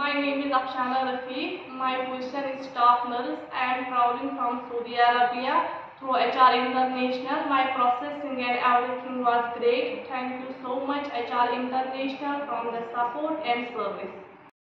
My name is Afsana Rafeeq. My position is staff nurse. I am traveling from Saudi Arabia through HR International. My processing and everything was great. Thank you so much HR International from the support and service.